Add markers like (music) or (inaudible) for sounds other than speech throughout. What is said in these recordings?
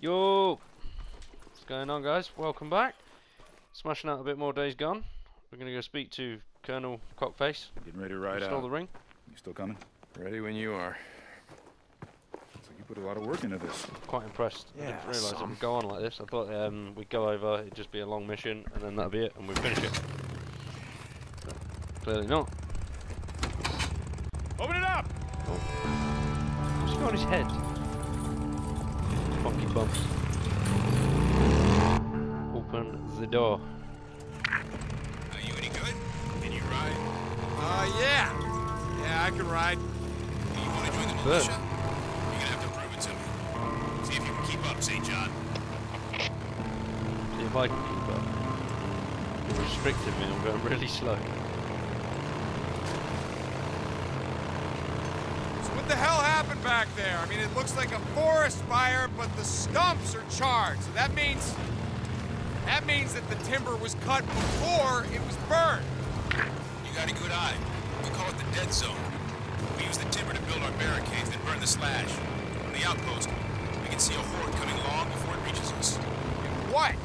Yo! What's going on, guys? Welcome back. Smashing out a bit more Days Gone. We're going to go speak to Colonel Cockface. Getting ready to ride Stole out. the ring. You still coming? Ready when you are. Looks like you put a lot of work into this. Quite impressed. I Yeah, didn't realise it some. would go on like this. I thought um, we'd go over, it'd just be a long mission, and then that'd be it, and we'd finish it. But clearly not. Open it up! What's he got on his head? Funky. Open the door. Are you any good? Can you ride? Uh, yeah. Yeah, I can ride. Do you want to join the Good. militia? You're gonna have to prove it to me. See if you can keep up, St. John. See if I can keep up. You're restricting me, I'm going really slow. So what the hell happened back there? I mean, it looks like a forest fire, but the stumps are charred. So that means... That means that the timber was cut before it was burned. You got a good eye. We call it the dead zone. We use the timber to build our barricades, then burn the slash. From the outpost, we can see a horde coming long before it reaches us. What?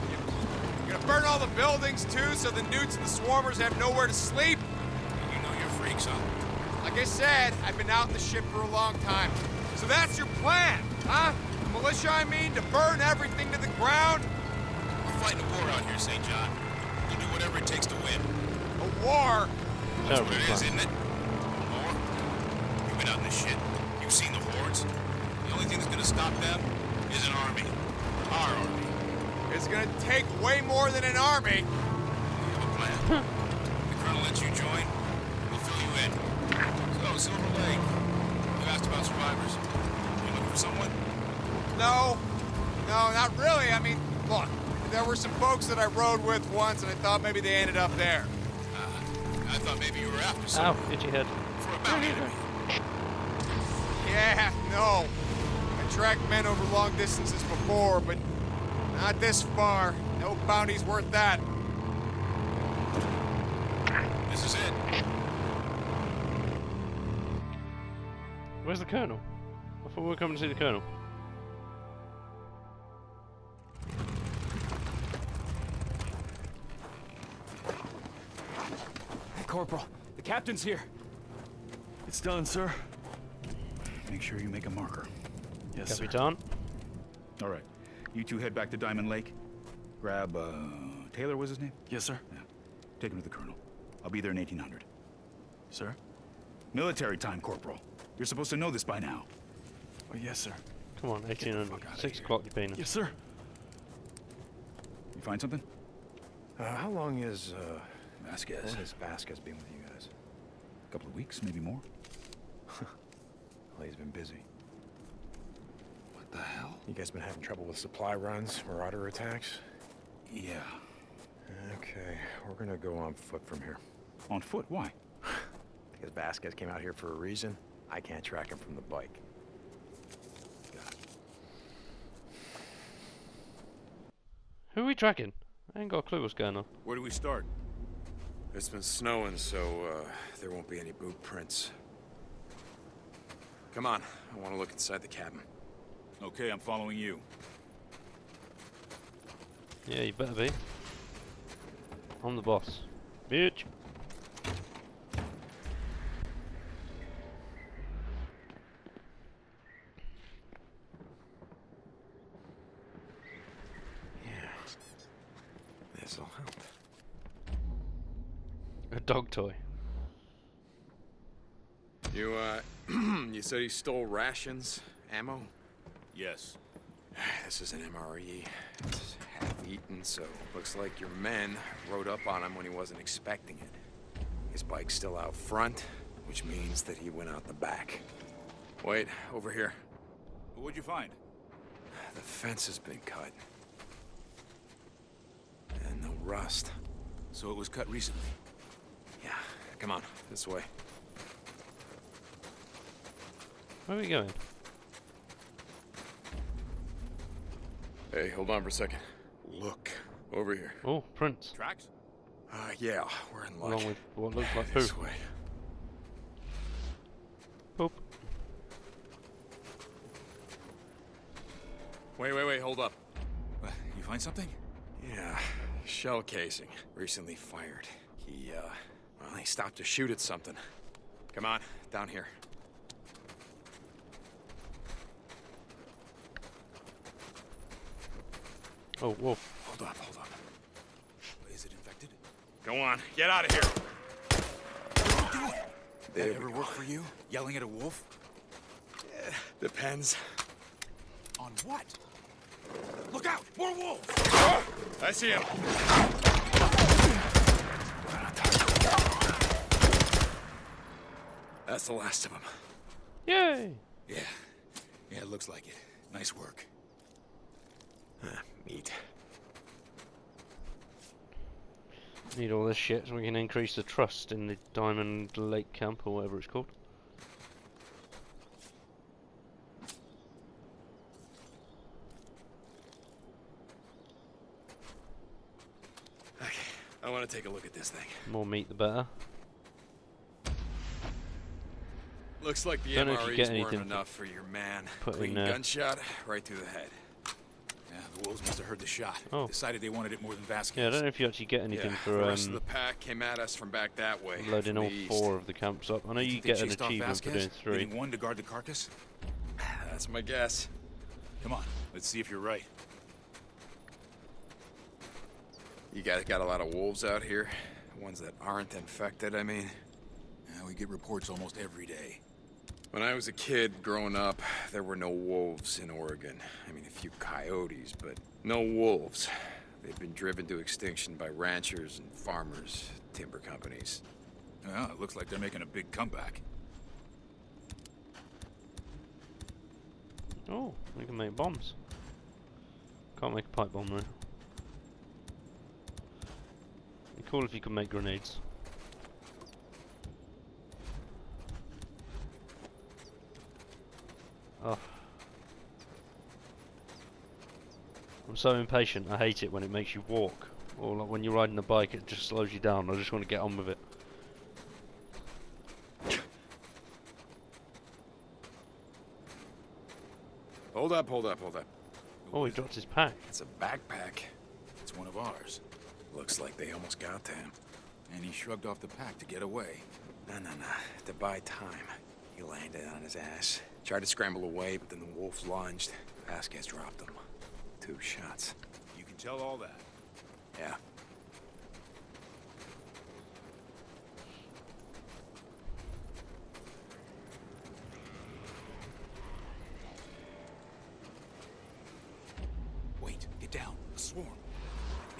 You're gonna burn all the buildings, too, so the newts and the swarmers have nowhere to sleep? You know your freaks, huh? Like I said, I've been out in the ship for a long time. So that's your plan, huh? The militia, I mean, to burn everything to the ground? We're fighting a war out here, St. John. We'll do whatever it takes to win. A war? That's Terrible what it is, plan. isn't it? Or, you've been out in this shit. You've seen the hordes. The only thing that's gonna stop them is an army. Our army. It's gonna take way more than an army. We have a plan. the colonel lets you join. We'll fill you in. So, Silver Lake. You asked about survivors. You looking for someone? No, no, not really. I mean, look, there were some folks that I rode with once, and I thought maybe they ended up there. Uh, I thought maybe you were after Ow, someone. itchy head. For a bounty enemy. Yeah, no. I tracked men over long distances before, but not this far. No bounty's worth that. Where's the Colonel? I thought we were coming to see the Colonel. Corporal, the captain's here. It's done, sir. Make sure you make a marker. Yes, sir. Capitan. All right. You two head back to Diamond Lake. Grab, uh, Taylor was his name? Yes, sir. Yeah. Take him to the colonel. I'll be there in 1800. Sir? Military time, Corporal. You're supposed to know this by now. Oh, yes, sir. Come on, 1800. fuck outta Six o'clock, you penis. Yes, sir. You find something? Uh, how long is, uh, Vasquez. when has Vasquez been with you guys? A couple of weeks, maybe more. (laughs) Well, he's been busy. What the hell? You guys been having trouble with supply runs, marauder attacks? Yeah. Okay, we're gonna go on foot from here. On foot? Why? (sighs) Because Vasquez came out here for a reason. I can't track him from the bike. Who are we tracking? I ain't got a clue what's going on. Where do we start? It's been snowing, so uh, there won't be any boot prints. Come on, I want to look inside the cabin. Okay, I'm following you. Yeah, you better be. I'm the boss. Bitch. This'll help. A dog toy. You, uh, (clears throat) you said he stole rations, ammo? Yes. (sighs) This is an MRE. It's half-eaten, so looks like your men rode up on him when he wasn't expecting it. His bike's still out front, which means that he went out the back. Wait, over here. What'd you find? (sighs) The fence has been cut. And the rust. So it was cut recently. Yeah, come on, this way. Where are we going? Hey, hold on for a second. Look, over here. Oh, prints. Tracks? Uh, yeah, we're in luck. Along with what looks like poo. This way. Poop. Wait, wait, wait, hold up. Uh, you find something? Yeah, shell casing. Recently fired. He, uh, well, he stopped to shoot at something. Come on, down here. Oh, wolf. Hold up, hold up. Is it infected? Go on, get out of here. That There ever work for you? Yelling at a wolf? Depends. On what? Look out! More wolves! I see him. That's the last of them. Yay! Yeah. Yeah, it looks like it. Nice work. Meat. Need all this shit so we can increase the trust in the Diamond Lake camp or whatever it's called. Okay, I want to take a look at this thing. More meat the better. Looks like the Don't know if you MREs weren't enough for your man. Clean uh, gunshot right through the head. Yeah, the wolves must have heard the shot. Oh. Decided they wanted it more than Vasquez. Yeah, I don't know if you actually get anything yeah, for the rest of um, the pack came at us from back that way. loading all four of the camps up. I know you get an achievement for doing three. leaving one to guard the carcass? (sighs) That's my guess. Come on, let's see if you're right. You guys got a lot of wolves out here? Ones that aren't infected, I mean. Yeah, we get reports almost every day. When I was a kid growing up, there were no wolves in Oregon. I mean, a few coyotes, but no wolves. They've been driven to extinction by ranchers and farmers, timber companies. Well, it looks like they're making a big comeback. Oh, we can make bombs. Can't make a pipe bomb though. Be cool if you could make grenades. Oh. I'm so impatient. I hate it when it makes you walk. Or like when you're riding a bike, it just slows you down. I just want to get on with it. Hold up, hold up, hold up. Oh, he dropped his pack. It's a backpack. It's one of ours. Looks like they almost got to him. And he shrugged off the pack to get away. No, no, no. To buy time. He landed on his ass. Tried to scramble away, but then the wolf lunged. Vasquez dropped him. Two shots. You can tell all that. Yeah. Wait, get down. A swarm.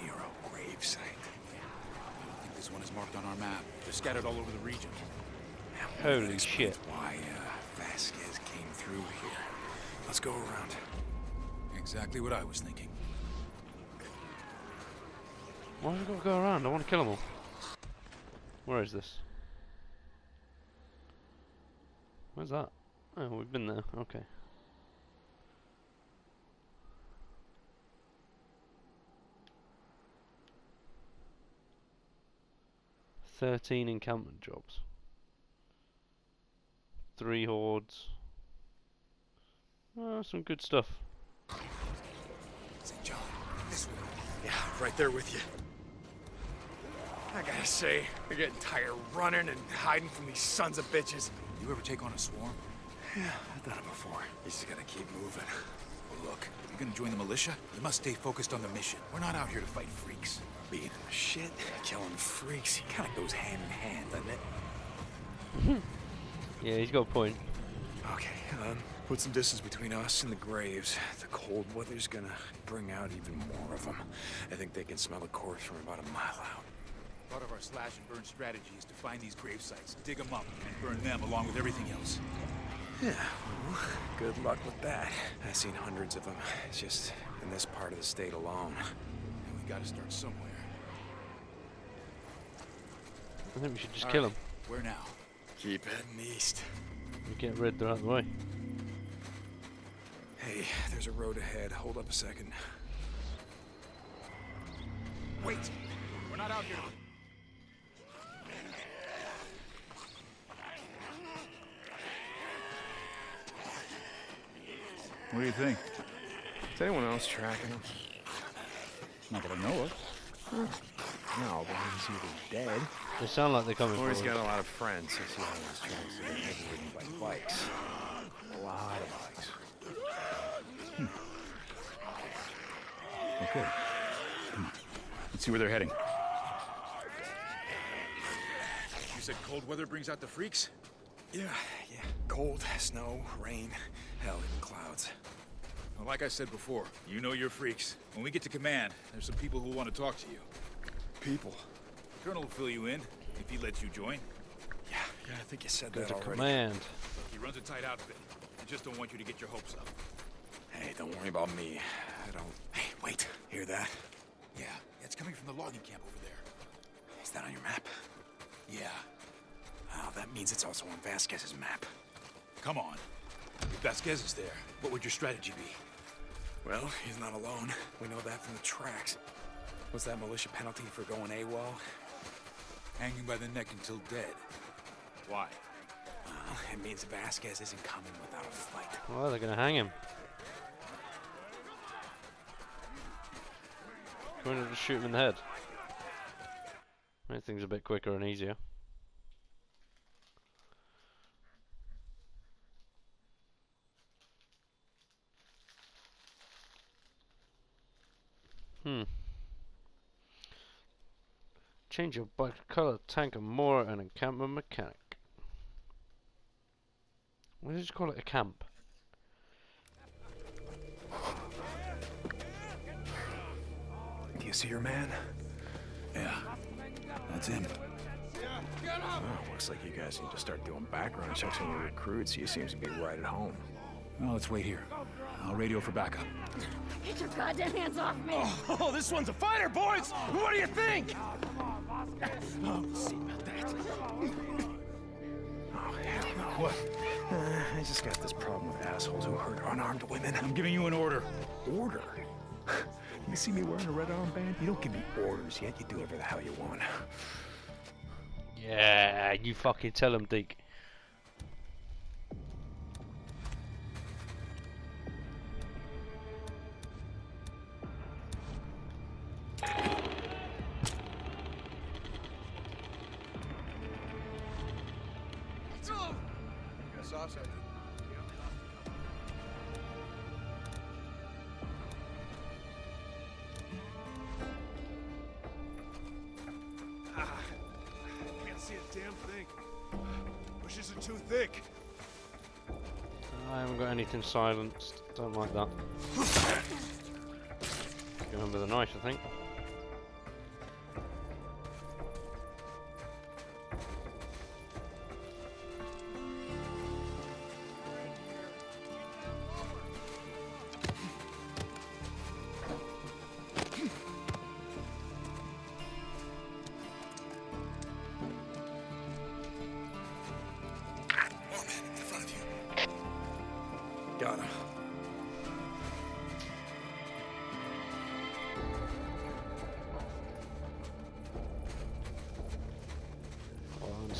Nero gravesite. I don't think this one is marked on our map. They're scattered all over the region. Now, maybe that Holy shit. Why uh, Vasquez came through here. Let's go around. Exactly what I was thinking. Why have we got to go around? I want to kill them all. Where is this? Where's that? Oh, we've been there. Okay. Thirteen encampment jobs. Three hordes. Oh, some good stuff. St. John, this way. Yeah, right there with you. I gotta say, I'm getting tired running and hiding from these sons of bitches. You ever take on a swarm? Yeah, I've done it before. You just gotta keep moving. Well, look, you're gonna join the militia? You must stay focused on the mission. We're not out here to fight freaks. Being in the shit, killing freaks, it kinda goes hand in hand, doesn't it? (laughs) Yeah, he's got a point. Okay, um, put some distance between us and the graves. The cold weather's gonna bring out even more of them. I think they can smell a corpse from about a mile out. Part of our slash and burn strategy is to find these grave sites, dig them up, and burn them along with everything else. Yeah, well, good luck with that. I've seen hundreds of them, just in this part of the state alone. And we gotta start somewhere. I think we should just All kill right, him. Where now? Keep heading east. and Get rid, they're out of the way. Hey, there's a road ahead. Hold up a second. Wait! We're not out here. What do you think? Is anyone else tracking him? Not that I know of. No, but he's either dead They sound like they're coming or he's forward. got a lot of friends since he's on his tracks that are ridden by bikes. A lot of bikes. Okay. Come on. Let's see where they're heading. You said cold weather brings out the freaks? Yeah, yeah. Cold, snow, rain, hell, even clouds. Well, like I said before, you know your freaks. When we get to command, there's some people who want to talk to you. People. Colonel will fill you in if he lets you join. Yeah, yeah, I think you said Go that to already. command. He runs a tight outfit. I just don't want you to get your hopes up. Hey, don't worry about me. I don't. Hey, wait. Hear that? Yeah, it's coming from the logging camp over there. Is that on your map? Yeah. Oh, that means it's also on Vasquez's map. Come on. If Vasquez is there, what would your strategy be? Well, he's not alone. We know that from the tracks. What's that militia penalty for going AWOL? Hanging by the neck until dead. Why? Well, it means Vasquez isn't coming without a fight. Well, they're going to hang him. Going to just shoot him in the head. Make things a bit quicker and easier. Hmm. Change your bike color, tank and more, and encampment mechanic. Why did you call it a camp? You see your man? Yeah. That's him. Oh, looks like you guys need to start doing background checks on your recruits. He seems to be right at home. Well, let's wait here. I'll radio for backup. Get your goddamn hands off me! Oh, this one's a fighter, boys! What do you think? Oh, see about that. Oh, hell no. What? Uh, I just got this problem with assholes who hurt unarmed women. I'm giving you an order. Order? You see me wearing a red armband? You don't give me orders, yet you do whatever the hell you want. Yeah, you fucking tell him, Deke. Silenced. Don't like that. With a knife, I think.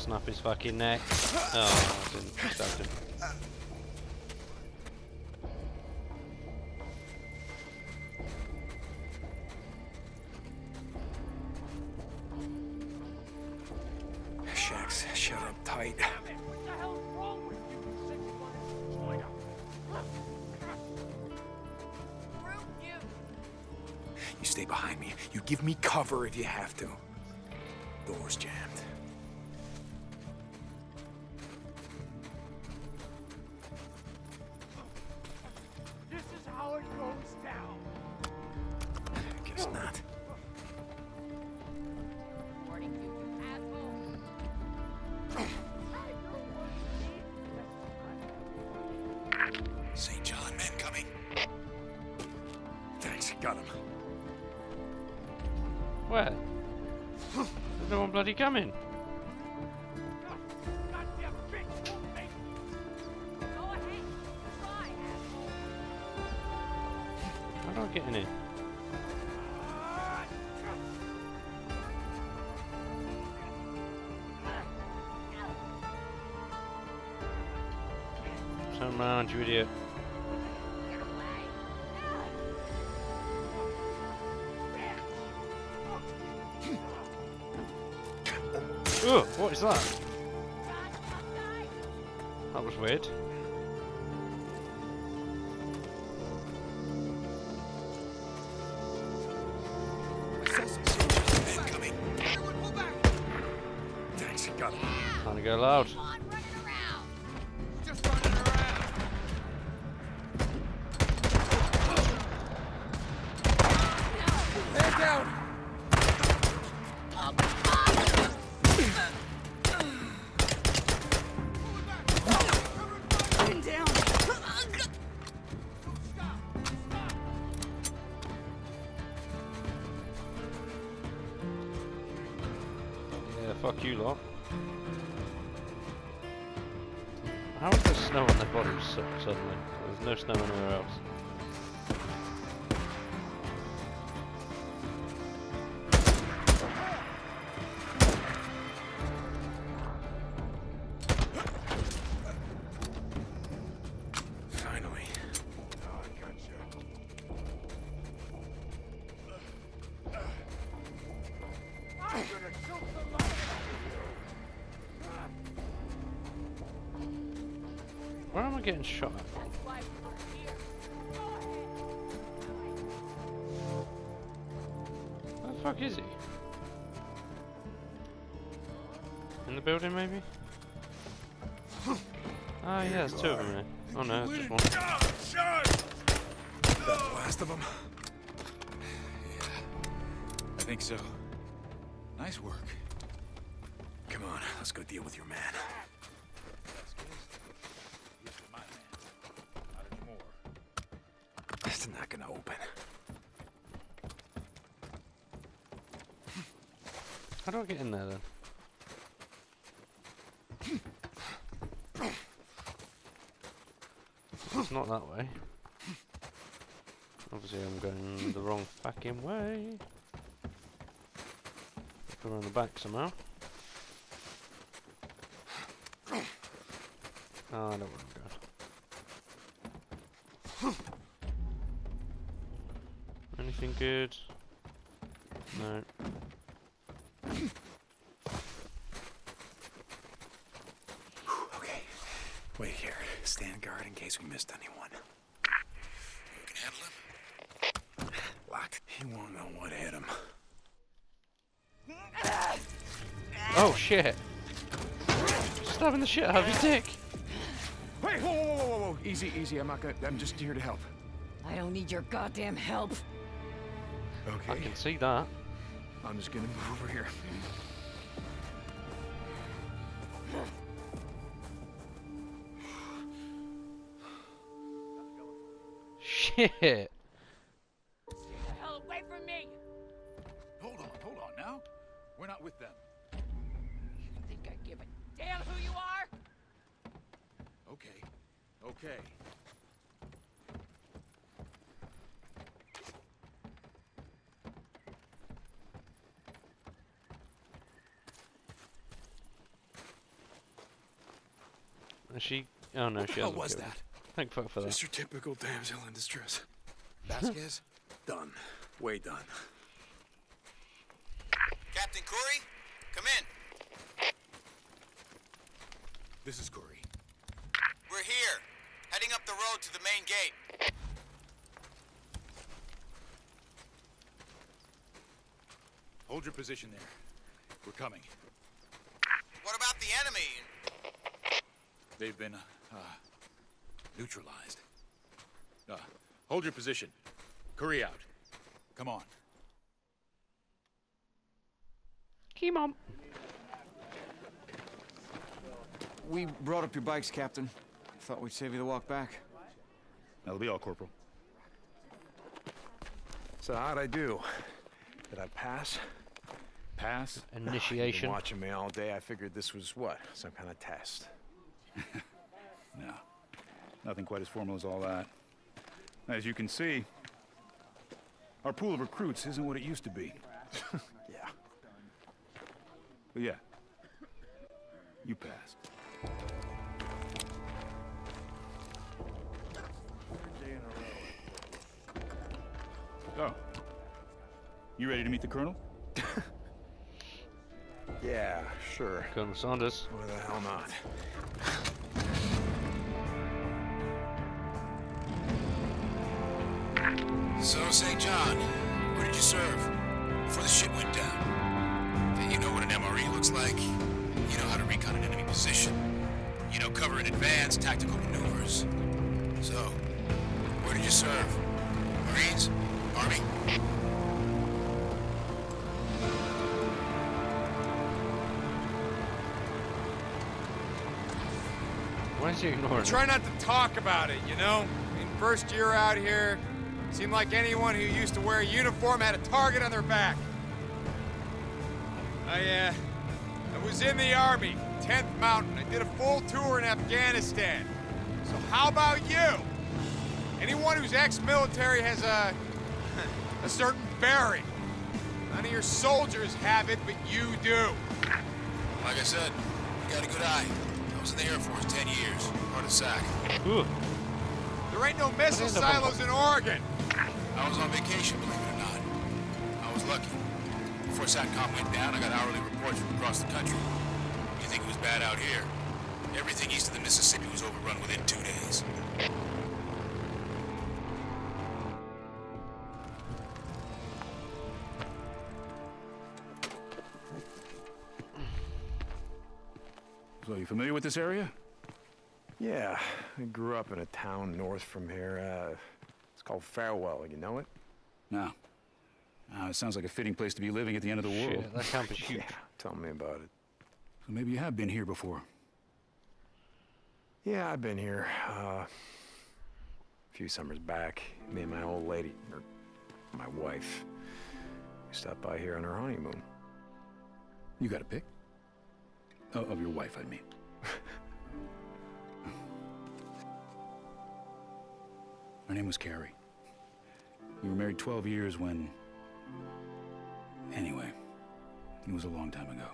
Snap his fucking neck. Oh, I didn't him. Try, asshole. How do I get in here? Turn around, you idiot. Ugh, what is that? That was weird. Incoming. Thanks, you got it. Trying to go loud. Getting shot? Where the fuck is he? In the building, maybe? (laughs) Ah, yeah, there's two of them here. Oh no, it's just one. That last of them? I think so. Nice work. Come on, let's go deal with your man. It's not gonna open. How do I get in there then? It's not that way. Obviously I'm going the wrong fucking way. Go around the back somehow. Oh, I know where I'm going. Anything good? No. Okay. Wait here. Stand guard in case we missed anyone. You can handle him? Locked. He won't know what hit him. Oh shit! Stabbing the shit out of his dick! Wait, whoa, whoa, whoa, whoa, whoa. Easy, easy. I'm not gonna. I'm just here to help. I don't need your goddamn help. Okay. I can see that. I'm just gonna move over here. Shit! Okay. Is she? Oh no, she hell hasn't was killed that? Thank fuck for that. Just your typical damsel in distress. (laughs) Vasquez? done. Way done. Captain Kouri, come in. This is Kouri. We're here, heading up the road to the main gate. Hold your position there. We're coming. What about the enemy? They've been, uh, neutralized. Uh, hold your position. Kouri out. Come on. Come on. We brought up your bikes, Captain. Thought we'd save you the walk back. That'll be all, Corporal. So how'd I do? Did I pass? Pass. (sighs) You've Initiation. been watching me all day. I figured this was what? Some kind of test. (laughs) No. Nothing quite as formal as all that. As you can see, our pool of recruits isn't what it used to be. (laughs) Yeah. But yeah, you passed. Oh. You ready to meet the colonel? (laughs) Yeah, Yeah, sure. Colonel Saunders. Why the hell not? So, St. John, where did you serve? Before the shit went down. Okay, you know what an MRE looks like. You know how to recon an enemy position. You know cover in advance, tactical maneuvers. So, where did you serve? Marines? Army? Why is he ignoring Try not to talk about it, you know? I mean, first year out here, seemed like anyone who used to wear a uniform had a target on their back. I, uh, I was in the Army, 10th Mountain. I did a full tour in Afghanistan. So how about you? Anyone who's ex-military has a, (laughs) a certain bearing. None of your soldiers have it, but you do. Like I said, you got a good eye. I was in the Air Force 10 years, part of SAC. Ooh, There ain't no missile silos in Oregon. I was on vacation, believe it or not. I was lucky. Before SATCOM went down, I got hourly reports from across the country. You think it was bad out here? Everything east of the Mississippi was overrun within two days. So, you familiar with this area? Yeah, I grew up in a town north from here. Uh, it's called Farewell. You know it? No. Ah, it sounds like a fitting place to be living at the end of the world. shit, that camp is huge. Yeah. Tell me about it. So maybe you have been here before. Yeah, I've been here. Uh, a few summers back. Me and my old lady, or my wife, we stopped by here on our honeymoon. You got a pic? Of your wife, I mean. (laughs) Her name was Carrie. We were married 12 years when. Anyway, it was a long time ago.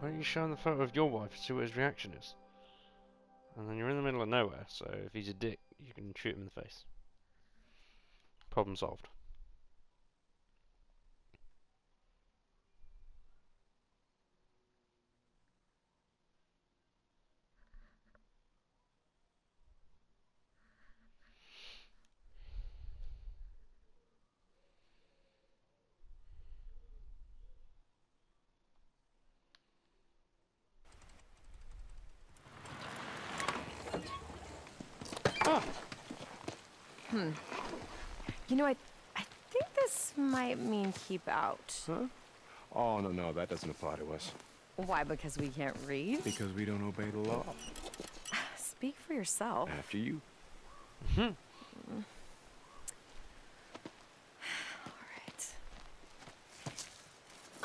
Why don't you show him the photo of your wife and see what his reaction is? And then you're in the middle of nowhere, so if he's a dick, you can shoot him in the face. Problem solved. You know, I, I think this might mean keep out. Huh? Oh, no, no, that doesn't apply to us. Why? Because we can't read? Because we don't obey the law. (sighs) Speak for yourself. After you. Mhm. (sighs) All right.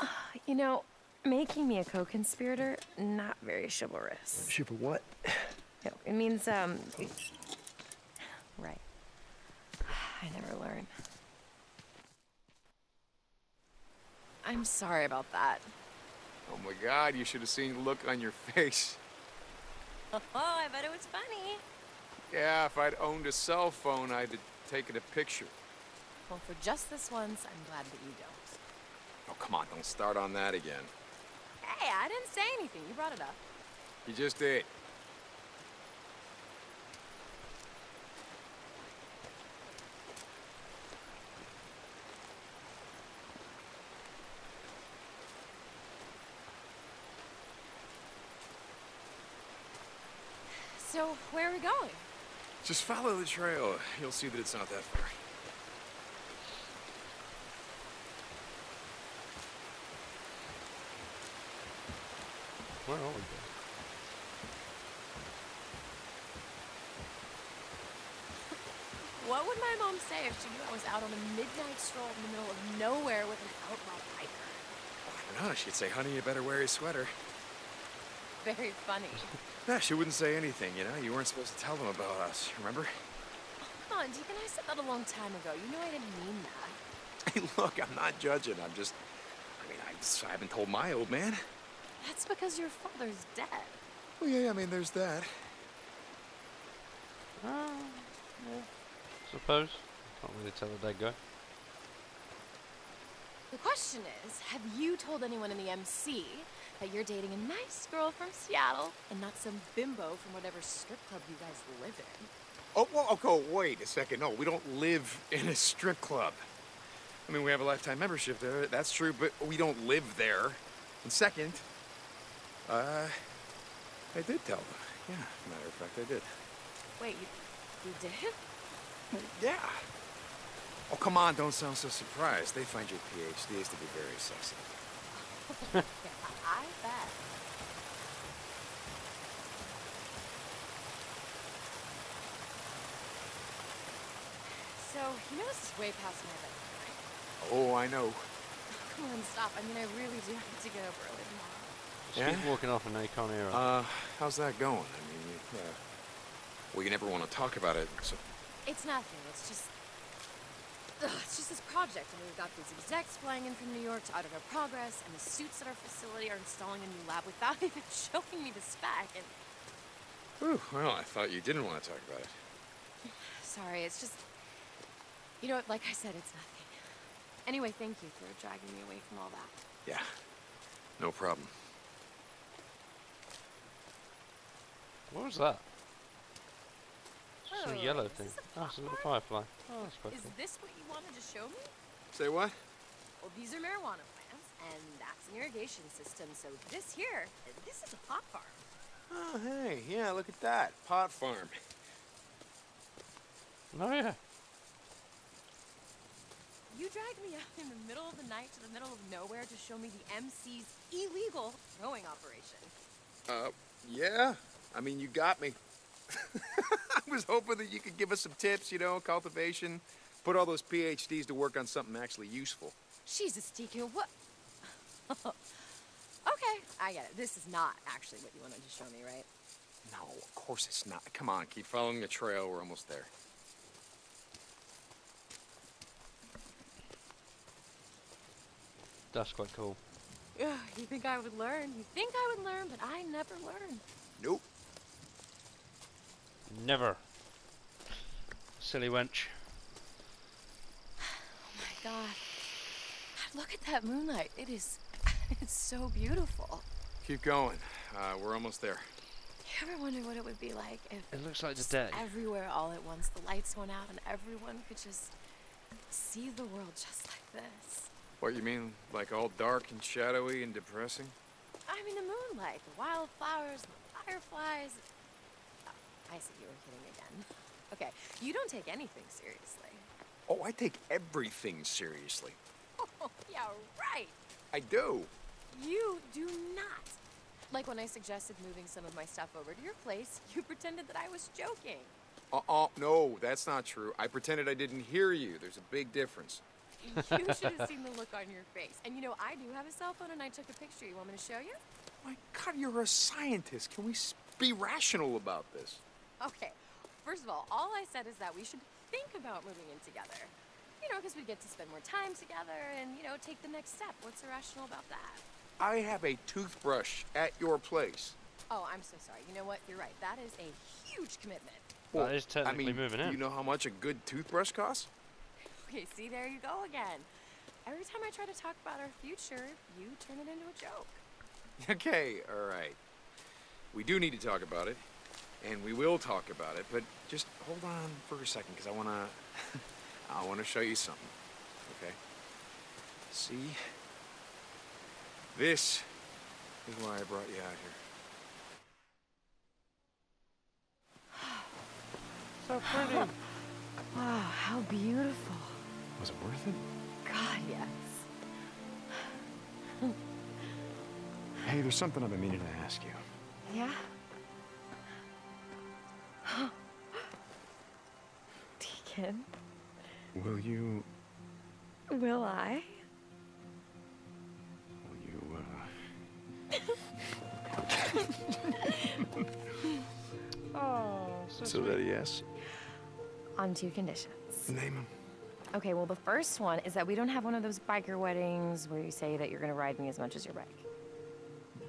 (sighs) You know, making me a co-conspirator, not very chivalrous. Shit for what? No, it means, um... I never learn. I'm sorry about that. Oh my god, you should have seen the look on your (laughs) face. Oh, I bet it was funny. Yeah, if I'd owned a cell phone, I'd have taken a picture. Well, for just this once, I'm glad that you don't. Oh, come on, don't start on that again. Hey, I didn't say anything. You brought it up. You just did. So, where are we going? Just follow the trail. You'll see that it's not that far. Where are we going? What would my mom say if she knew I was out on a midnight stroll in the middle of nowhere with an outlaw biker? I don't know. She'd say, honey, you better wear your sweater. Very funny. (laughs) Yeah, she wouldn't say anything, you know? You weren't supposed to tell them about us, remember? Come on, Deacon, I said that a long time ago. You know I didn't mean that. (laughs) Hey, look, I'm not judging. I'm just. I mean, I, just, I haven't told my old man. That's because your father's dead. Well, yeah, I mean, there's that. Ah, yeah. Suppose. Can't really tell the dead guy. The question is, have you told anyone in the MC that you're dating a nice girl from Seattle and not some bimbo from whatever strip club you guys live in? Oh, well, okay, wait a second. No, we don't live in a strip club. I mean, we have a lifetime membership there, that's true, but we don't live there. And second, uh, I did tell them. Yeah, matter of fact, I did. Wait, you, you did? Yeah. Oh, come on, don't sound so surprised. They find your PhDs to be very sexy. (laughs) (laughs) yeah, I bet. So, you know this is way past my bedtime, right? Oh, I know. (laughs) Come on, stop. I mean, I really do have to get up early tomorrow. Just Yeah? keep walking off and they can't hear us. Uh, how's that going? I mean, you, uh, well, you never want to talk about it, so... It's nothing. It's just. Ugh, it's just this project. I mean, we've got these execs flying in from New York to audit our progress, and the suits at our facility are installing a new lab without (laughs) even showing me the spec. And Whew, well, I thought you didn't want to talk about it. (sighs) sorry, it's just. You know what? Like I said, it's nothing. Anyway, thank you for dragging me away from all that. Yeah, no problem. What was that? It's Oh, a yellow thing. this a Oh, it's a little firefly. Oh, that's quite Is cool. this what you wanted to show me? Say what? Well, these are marijuana plants, and that's an irrigation system. So this here, this is a pot farm. Oh, hey, yeah, look at that. Pot farm. Oh, yeah. You dragged me out in the middle of the night to the middle of nowhere to show me the MC's illegal growing operation. Uh, yeah. I mean, you got me. (laughs) I (laughs) was hoping that you could give us some tips, you know, cultivation. Put all those PhDs to work on something actually useful. Jesus, Deacon, what? (laughs) okay, I get it. This is not actually what you wanted to show me, right? No, of course it's not. Come on, keep following the trail. We're almost there. That's quite cool. Ugh, you think I would learn? You think I would learn, but I never learn. Nope. Never. Silly wench. Oh my god. God, Look at that moonlight. It is. (laughs) It's so beautiful. Keep going. Uh, we're almost there. You ever wonder what it would be like if It looks like the just day. everywhere all at once the lights went out and everyone could just see the world just like this? What, you mean, like all dark and shadowy and depressing? I mean, the moonlight, the wildflowers, the fireflies. I see you were kidding again. Okay, you don't take anything seriously. Oh, I take everything seriously. Oh, (laughs) yeah, right. I do. You do not. Like when I suggested moving some of my stuff over to your place, you pretended that I was joking. Uh-uh, no, that's not true. I pretended I didn't hear you. There's a big difference. You (laughs) should have seen the look on your face. And you know, I do have a cell phone and I took a picture. You want me to show you? My God, you're a scientist. Can we be rational about this? Okay. First of all, all I said is that we should think about moving in together. You know, because we get to spend more time together and, you know, take the next step. What's irrational about that? I have a toothbrush at your place. Oh, I'm so sorry. You know what? You're right. That is a huge commitment. That is I technically mean, moving in. you know how much a good toothbrush costs? Okay, see, there you go again. Every time I try to talk about our future, you turn it into a joke. (laughs) Okay, all right. We do need to talk about it, and we will talk about it, but just hold on for a second, because I want to... (laughs) I want to show you something, okay? See? This is why I brought you out here. So pretty. (sighs) Wow, how beautiful. Was it worth it? God, yes. Hey, there's something I've been meaning to ask you. Yeah? (gasps) Deacon, Will you... will I? Will you, uh... (laughs) Oh, so, So that a yes? (gasps) On two conditions. Name them. Okay, well, the first one is that we don't have one of those biker weddings where you say that you're gonna ride me as much as your bike.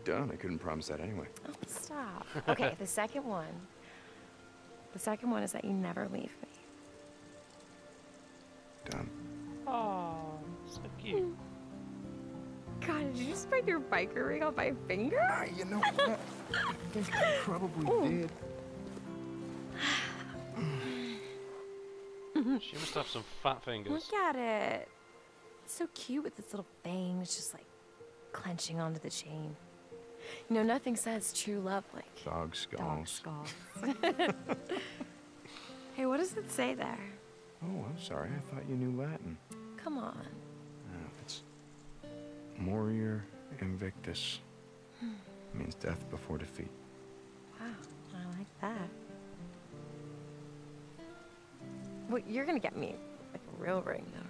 Done. I couldn't promise that anyway. Oh, stop. Okay, the second one. The second one is that you never leave me. done. Oh, so cute. (laughs) God, did you just break your biker ring on my finger? Ah, you know what? I think I probably (laughs) did. (sighs) She must have some fat fingers. Look at it. It's so cute with its little fangs just like clenching onto the chain. You know, nothing says true love like Dog dog skulls. skulls. (laughs) (laughs) hey, what does it say there? Oh, I'm sorry. I thought you knew Latin. Come on. No, it's Morior Invictus. Hmm. means death before defeat. Wow, I like that. Well, you're gonna get me like a real ring, though, right?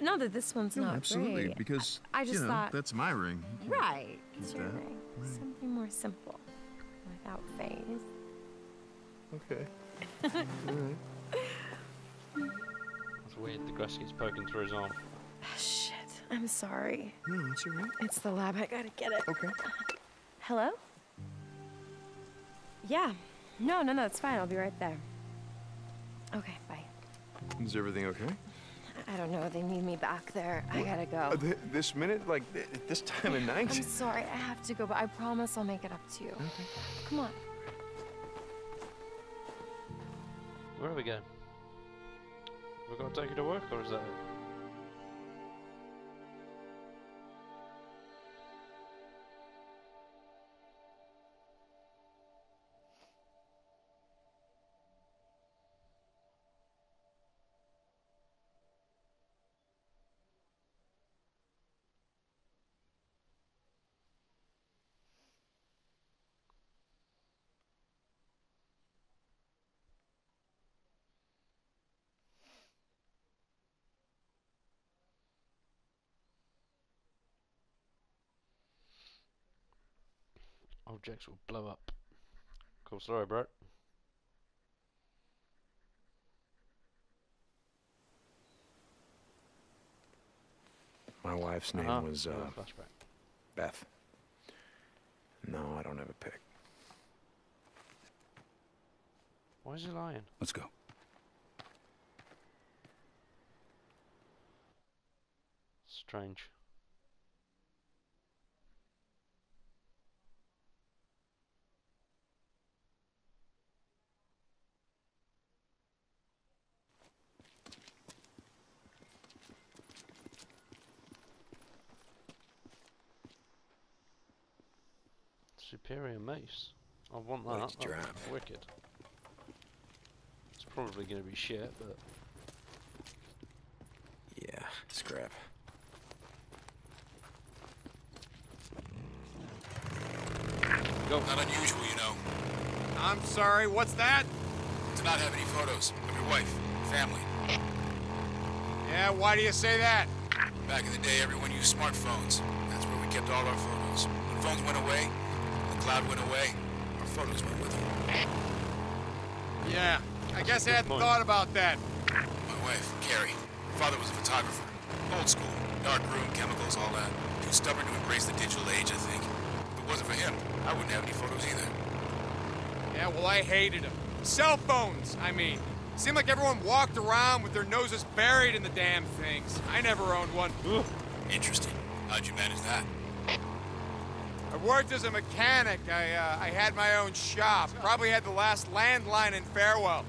Not that this one's not great. because I just you thought- that's my ring. Right, it's your that. ring. Something more simple, without fangs. Okay. (laughs) That's weird. The grass keeps poking through his arm. Oh, Shit, I'm sorry. No, it's all right. It's the lab. I gotta get it. Okay. Hello? Yeah. No, no, no, it's fine. I'll be right there. Okay, bye. Is everything okay? I- I don't know. They need me back there. I gotta go. Uh, th- this minute, like th- this time of night. I'm sorry. I have to go, but I promise I'll make it up to you. Come on. Where are we going? We're gonna take you to work, or is that it? Objects will blow up. Cool story, bro. My wife's name Uh-huh. was uh. Beth. No, I don't have a pick. Why is he lying? Let's go. Strange. Superior mace. I want that. Waste That's drop. wicked. It's probably going to be shit, but Yeah, scrap. go. Not unusual, you know, I'm sorry, what's that? to not have any photos of your wife, family. Yeah, why do you say that? Back in the day, everyone used smartphones. That's where we kept all our photos. When phones went away, the cloud went away, our photos went with them. Yeah, I guess I hadn't point. thought about that. My wife, Carrie, father was a photographer. Old school, dark room, chemicals, all that. Too stubborn to embrace the digital age, I think. If it wasn't for him, I wouldn't have any photos either. Yeah, well, I hated them. Cell phones, I mean. Seemed like everyone walked around with their noses buried in the damn things. I never owned one. Interesting. How'd you manage that? I worked as a mechanic. I, uh, I had my own shop. Probably had the last landline in Farewell.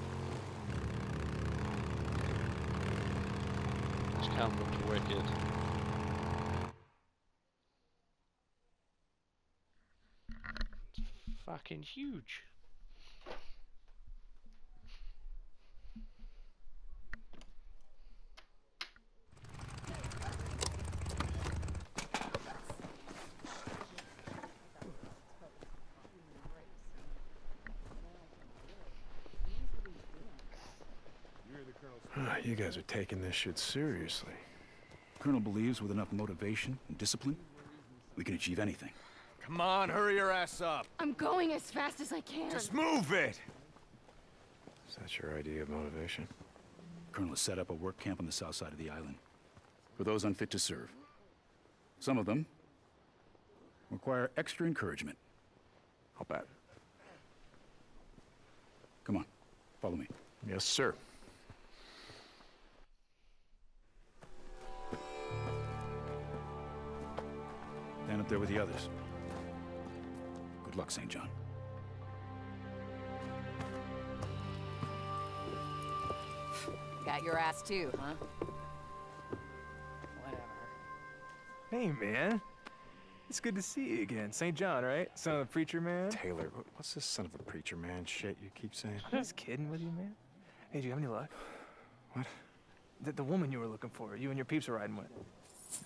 This camp looks wicked. It's fucking huge. Ah, you guys are taking this shit seriously. Colonel believes with enough motivation and discipline, we can achieve anything. Come on, hurry your ass up. I'm going as fast as I can. Just move it. Is that your idea of motivation? Colonel has set up a work camp on the south side of the island for those unfit to serve. Some of them require extra encouragement. I'll bet. Come on, follow me. Yes, sir. There with the others. Good luck, St. John. Got your ass too, huh? Whatever. Hey, man. It's good to see you again. St. John, right? Son of a preacher man? Taylor, what's this son of a preacher man shit you keep saying? I'm just kidding with you, man. Hey, do you have any luck? What? The, the woman you were looking for, you and your peeps are riding with.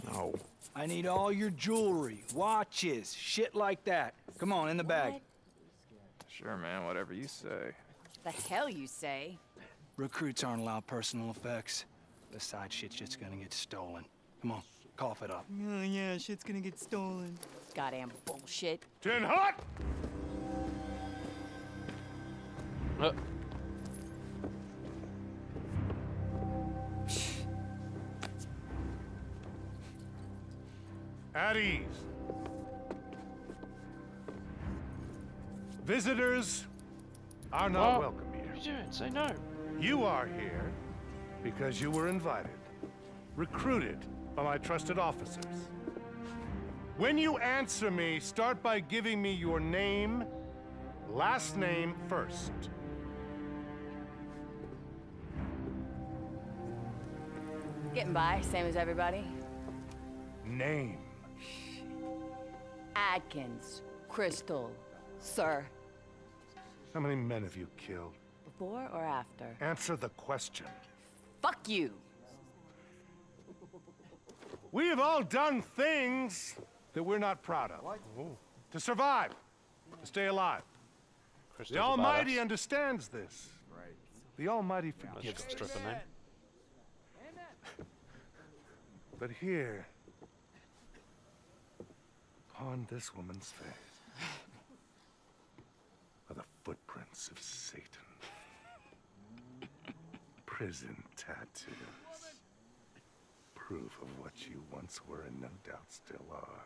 No. I need all your jewelry, watches, shit like that. Come on, in the bag. Sure, man, whatever you say. The hell you say? Recruits aren't allowed personal effects. The side shit's just gonna get stolen. Come on, cough it up. Oh, yeah, shit's gonna get stolen. Goddamn bullshit. Tin hot! Uh, At ease. Visitors are not What? welcome here. what are you doing? Say no. You are here because you were invited, recruited by my trusted officers. When you answer me, start by giving me your name, last name first. Getting by, same as everybody. Name. Adkins, Crystal, sir. How many men have you killed? Before or after? Answer the question. Fuck you. We have all done things that we're not proud of. To survive, to stay alive. Crystal's The a Almighty badass. understands this. The Almighty Let's forgives just strip us. her name. (laughs) But here, upon this woman's face, are the footprints of Satan. Prison tattoos. Proof of what you once were and no doubt still are.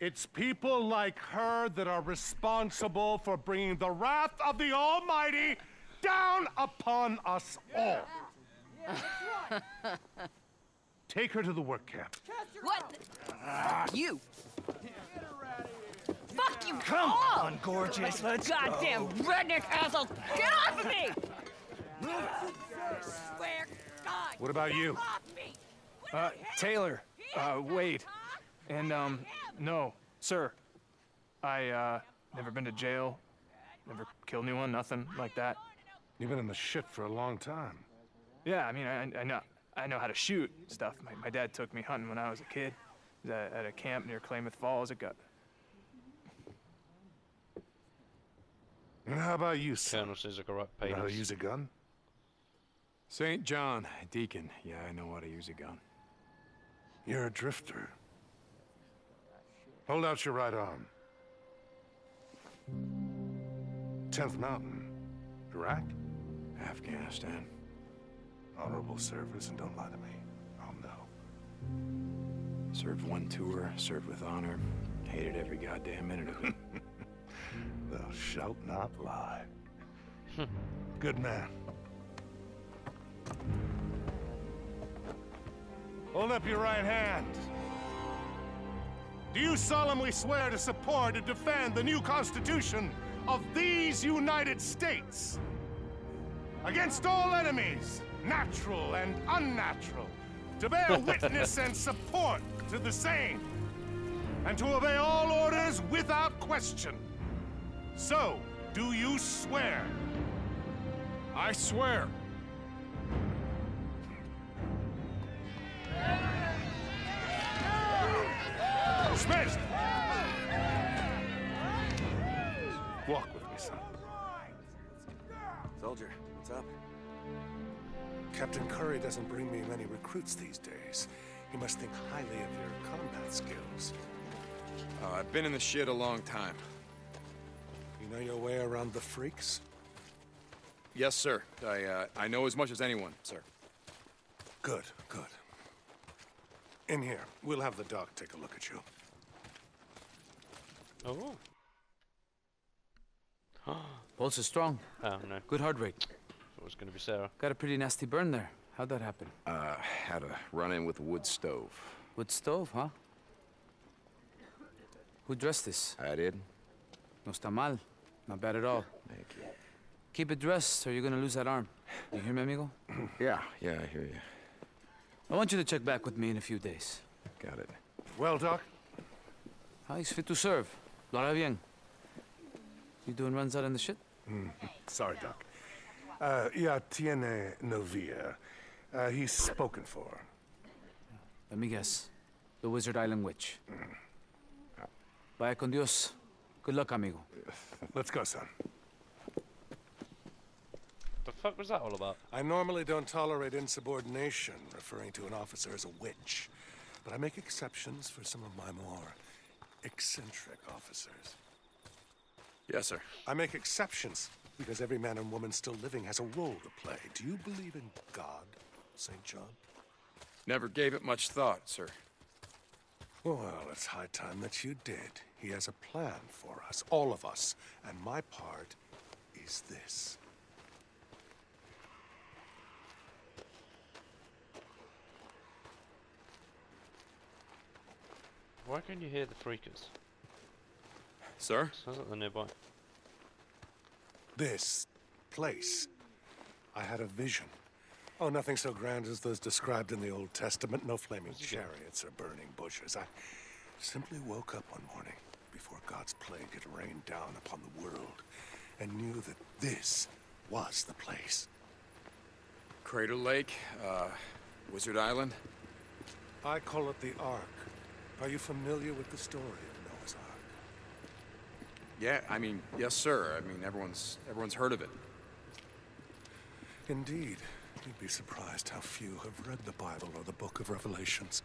It's people like her that are responsible for bringing the wrath of the Almighty down upon us all. (laughs) Take her to the work camp. What? Fuck you. Fuck you Come all. on, gorgeous, let's Goddamn go. redneck asshole. Get off of me! Swear God. What about you? Off me. Uh, Taylor, uh, Wade. And, um, no, sir. I, uh, never been to jail, never killed anyone, nothing like that. You've been in the shit for a long time. Yeah, I mean, I, I know, I know how to shoot stuff. My, my dad took me hunting when I was a kid. Was at, at a camp near Klamath Falls. It got, And how about you, son? Colonel seems like a right You know how to penis. use a gun? St. John, Deacon. Yeah, I know how to use a gun. You're a drifter. Hold out your right arm. 10th Mountain. Iraq? Afghanistan. Honorable service, and don't lie to me. I'll know. Served one tour, served with honor. Hated every goddamn minute of it. (laughs) Thou shalt not lie. (laughs) Good man. Hold up your right hand. Do you solemnly swear to support and defend the new Constitution of these United States? Against all enemies, natural and unnatural, to bear (laughs) witness and support to the same, and to obey all orders without question. So, do you swear? I swear. Dismissed! Walk with me, son. Soldier, what's up? Captain Kouri doesn't bring me many recruits these days. He must think highly of your combat skills. Uh, I've been in the shit a long time. You know your way around the freaks? Yes, sir. I, uh, I know as much as anyone, sir. Good, good. In here. We'll have the doc take a look at you. Oh. (gasps) Pulse is strong. Oh no. Good heart rate. Thought it was going to be Sarah. Got a pretty nasty burn there. How'd that happen? Uh, had a run-in with a wood stove. Wood stove, huh? Who dressed this? I did. No está mal. Not bad at all. Thank you. Keep it dressed or you're gonna lose that arm. You hear me, amigo? (clears throat) Yeah, yeah, I hear you. I want you to check back with me in a few days. Got it. Well, Doc? Ah, he's fit to serve. Lo hará bien. You doing runs out in the shit? Mm, sorry, Doc. Uh, ya tiene novia. Uh, he's spoken for. Let me guess. The Wizard Island Witch. Vaya con Dios. Good luck, amigo. Let's go, son. The fuck was that all about? I normally don't tolerate insubordination, referring to an officer as a witch. But I make exceptions for some of my more eccentric officers. Yes, sir. I make exceptions because every man and woman still living has a role to play. Do you believe in God, St. John? Never gave it much thought, sir. Well, it's high time that you did. He has a plan for us, all of us, and my part is this. Why can not you hear the freakers? Sir? Sounds like they're nearby. This place. I had a vision. Oh, nothing so grand as those described in the Old Testament. No flaming chariots or burning bushes. I simply woke up one morning before God's plague had rained down upon the world and knew that this was the place. Crater Lake, uh, Wizard Island? I call it the Ark. Are you familiar with the story of Noah's Ark? Yeah, I mean, yes, sir. I mean, everyone's everyone's heard of it. Indeed. You'd be surprised how few have read the Bible or the Book of Revelations.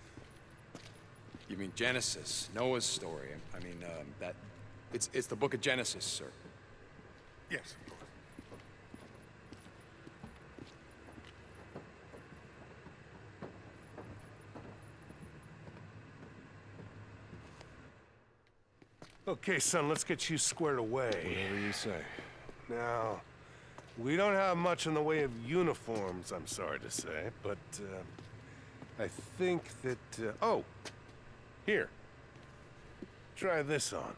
You mean Genesis, Noah's story? I mean, um, that it's it's the Book of Genesis, sir. Yes, of course. Okay, son, let's get you squared away. Whatever you say. Now, we don't have much in the way of uniforms, I'm sorry to say, but uh, I think that. Uh, oh, here. Try this on.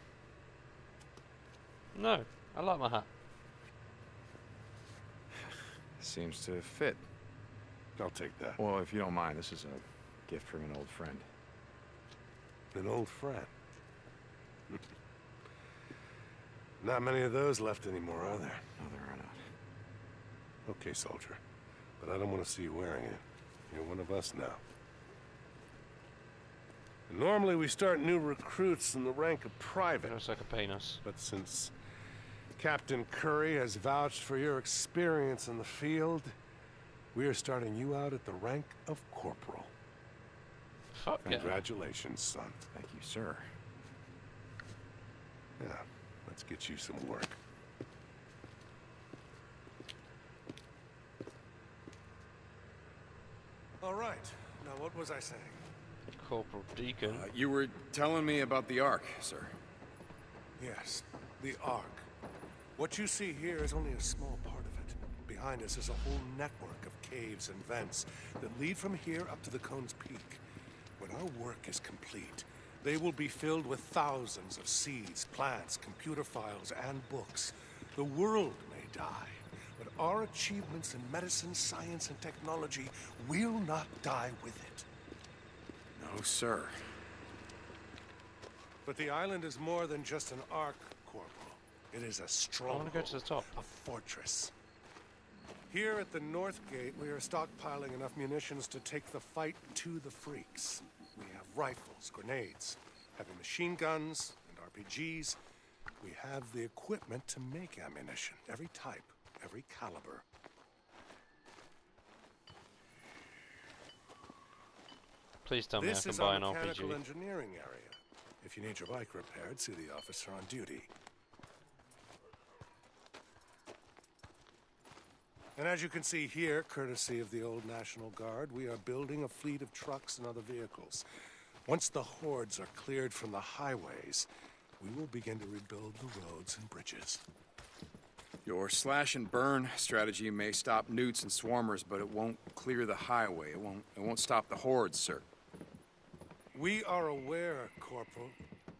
No, I like my hat. Seems to fit. I'll take that. Well, if you don't mind, this is a gift from an old friend. An old friend. Not many of those left anymore, are there? No, there are not. Okay, soldier. But I don't want to see you wearing it. You're one of us now. And normally we start new recruits in the rank of private. Looks like a penis. But since Captain Kouri has vouched for your experience in the field, we are starting you out at the rank of corporal. Fuck yeah. Congratulations, son. Thank you, sir. Yeah, let's get you some work. All right. Now, what was I saying? Corporal Deacon. Uh, you were telling me about the Ark, sir. Yes, the Ark. What you see here is only a small part of it. Behind us is a whole network of caves and vents that lead from here up to the Cone's Peak. When our work is complete, they will be filled with thousands of seeds, plants, computer files, and books. The world may die, but our achievements in medicine, science, and technology will not die with it. No, sir. But the island is more than just an ark, Corporal. It is a stronghold. wanna go to the top. A fortress. Here at the North Gate, we are stockpiling enough munitions to take the fight to the freaks. Rifles, grenades, heavy machine guns, and RPGs. We have the equipment to make ammunition, every type, every caliber. Please tell me I this can is buy an mechanical RPG. engineering area. If you need your bike repaired, see the officer on duty. And as you can see here, courtesy of the old National Guard, we are building a fleet of trucks and other vehicles. Once the hordes are cleared from the highways, we will begin to rebuild the roads and bridges. Your slash and burn strategy may stop newts and swarmers, but it won't clear the highway. It won't it won't stop the hordes, sir. We are aware, Corporal.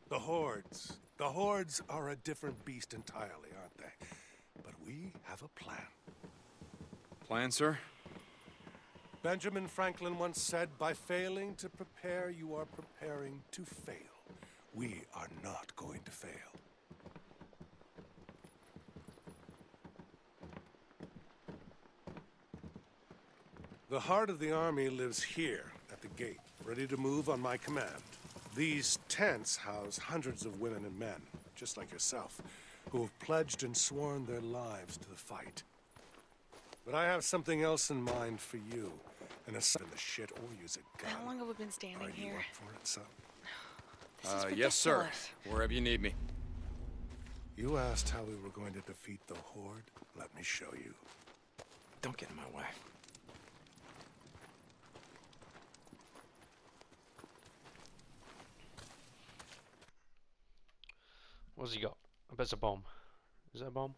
The hordes. The hordes are a different beast entirely, aren't they? But we have a plan. Plan, sir? Benjamin Franklin once said, by failing to prepare, you are preparing to fail. We are not going to fail. The heart of the army lives here, at the gate, ready to move on my command. These tents house hundreds of women and men, just like yourself, who have pledged and sworn their lives to the fight. But I have something else in mind for you. And a son in the shit or use a gun. How long have we been standing Are you here? up for it, son? (sighs) Uh, yes, sir. Wherever you need me. You asked how we were going to defeat the Horde. Let me show you. Don't get in my way. What's he got? I bet it's a bomb. Is that a bomb?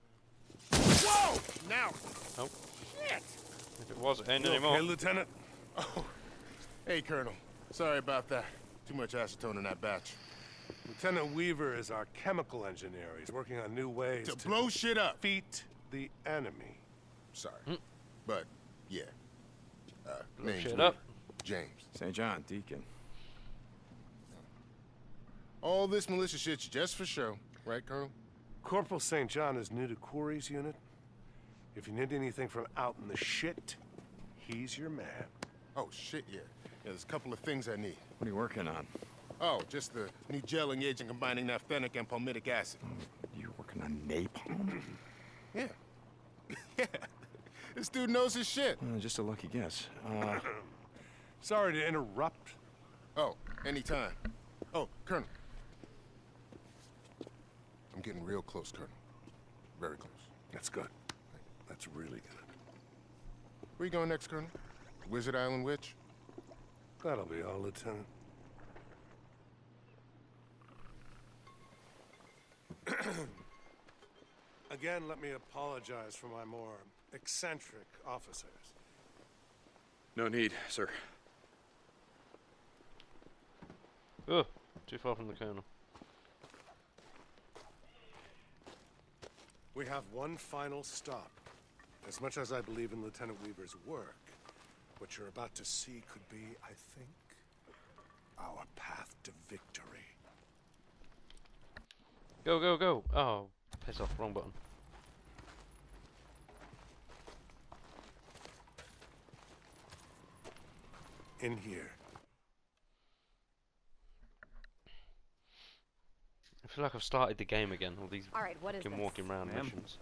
Whoa! Now! Nope. Shit! If it was, it ain't You anymore. okay, Lieutenant? Oh, (laughs) hey, Colonel. Sorry about that. Too much acetone in that batch. Lieutenant Weaver is our chemical engineer. He's working on new ways To to, blow shit up. defeat the enemy. Sorry. But, yeah. Uh, Blow name's shit Weaver. up. James. St. John, Deacon. All this militia shit's just for show, right, Colonel? Corporal St. John is new to Kouri's unit. If you need anything from out in the shit, he's your man. Oh, shit, yeah. yeah. There's a couple of things I need. What are you working on? Oh, just the new gelling agent combining naphthenic and palmitic acid. You're working on napalm? (clears throat) Yeah. (laughs) yeah. This dude knows his shit. Uh, just a lucky guess. Uh, (coughs) Sorry to interrupt. Oh, anytime. Oh, Colonel. I'm getting real close, Colonel. Very close. That's good. That's really good. Where you going next, Colonel? Wizard Island Witch? That'll be all, Lieutenant. (clears throat) Again, let me apologize for my more eccentric officers. No need, sir. Ugh, too far from the colonel. We have one final stop. As much as I believe in Lieutenant Weaver's work, what you're about to see could be, I think, our path to victory. Go, go, go! Oh, piss off, wrong button. In here. I feel like I've started the game again. All these All right, what is fucking this? walking around Ma'am? missions.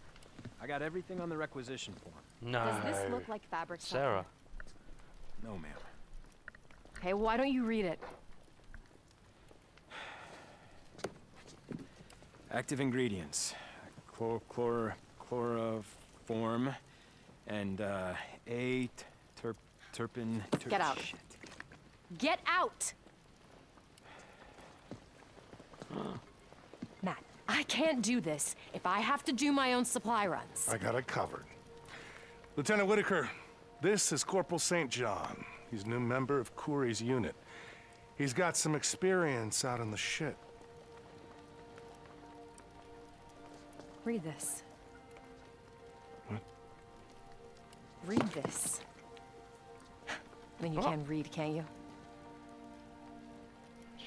I got everything on the requisition form. No. Does this look like fabric stuff? Sarah. No, ma'am. Okay, why don't you read it? Active ingredients. Chlor, chlor, chloroform, and uh, A terp, terpin. Ter Get out. Shit. Get out! Matt, I can't do this if I have to do my own supply runs. I got it covered. Lieutenant Whitaker, this is Corporal St. John. He's a new member of Kouri's unit. He's got some experience out in the shit. Read this. What? Read this. I mean, you can read, can't you?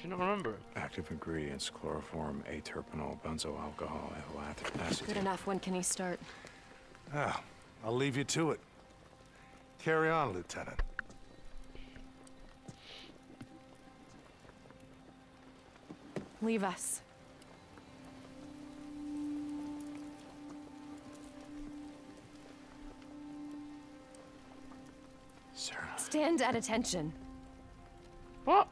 don't remember active ingredients, chloroform, aterpenol, benzyl alcohol, ethyl Good enough. When can he start? Ah, I'll leave you to it. Carry on, Lieutenant. Leave us. Sarah. Stand at attention. What?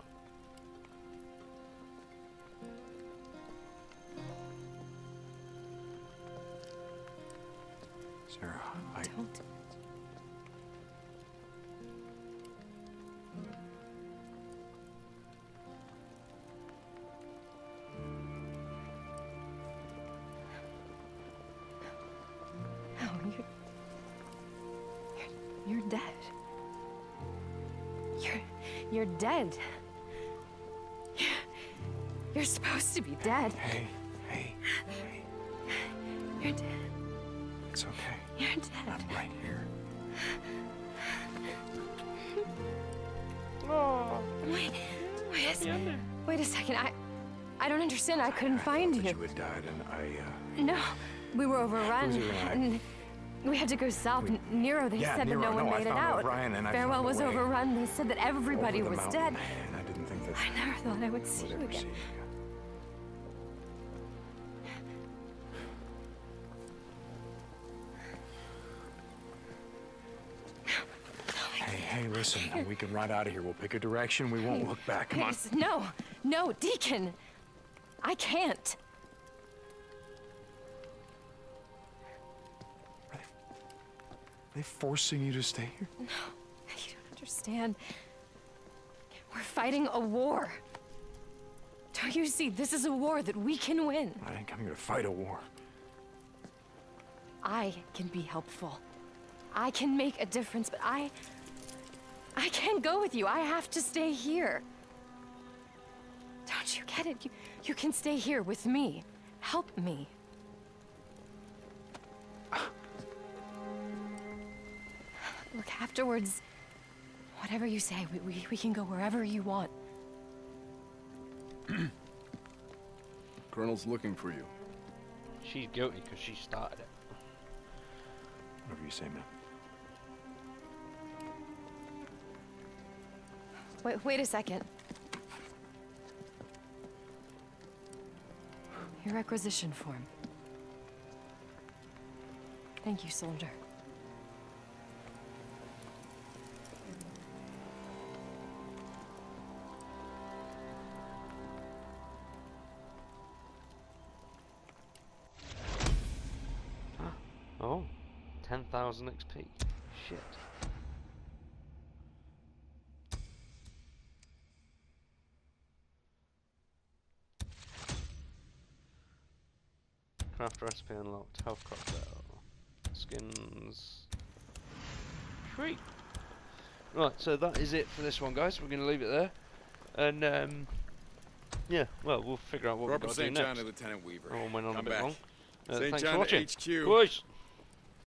Dead. You're supposed to be dead. Hey, hey, hey. You're dead. it's okay. You're dead. I'm right here. Oh. Wait, wait a second. Wait a second. I, I don't understand. I couldn't find you. You had died, and I, uh, No, we were overrun, Who's overrun? and we had to go south. N- Nero, they Yeah, said Nero, that no one no, made it out. O'Brian, and I Farewell was overrun. They said that everybody was mountain, dead. And I didn't think that I never thought I would see you again. see you. Hey, hey, listen, (laughs) we can ride out of here. We'll pick a direction. We won't look back. Come on. No, no, Deacon. I can't. They forcing you to stay here? No, you don't understand. We're fighting a war. Don't you see? This is a war that we can win. I didn't come here to fight a war. I can be helpful. I can make a difference, but I. I can't go with you. I have to stay here. Don't you get it? You, you can stay here with me. Help me. Afterwards, whatever you say, we, we, we can go wherever you want. (clears throat) Colonel's looking for you. She's guilty because she started it. Whatever you say, man. Wait, wait a second. Your requisition form. Thank you, soldier. 10,000 XP. Shit. Craft recipe unlocked. Health cocktail. Skins. Sweet. Right, so that is it for this one, guys. We're going to leave it there. And, um, yeah, well, we'll figure out what we've got to do St. John next. to Lieutenant Weaver. That one went on Come a bit back. long. Uh, St. John. HQ. Boys.